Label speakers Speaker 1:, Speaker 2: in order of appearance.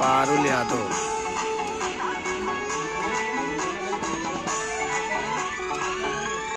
Speaker 1: Parul Yadav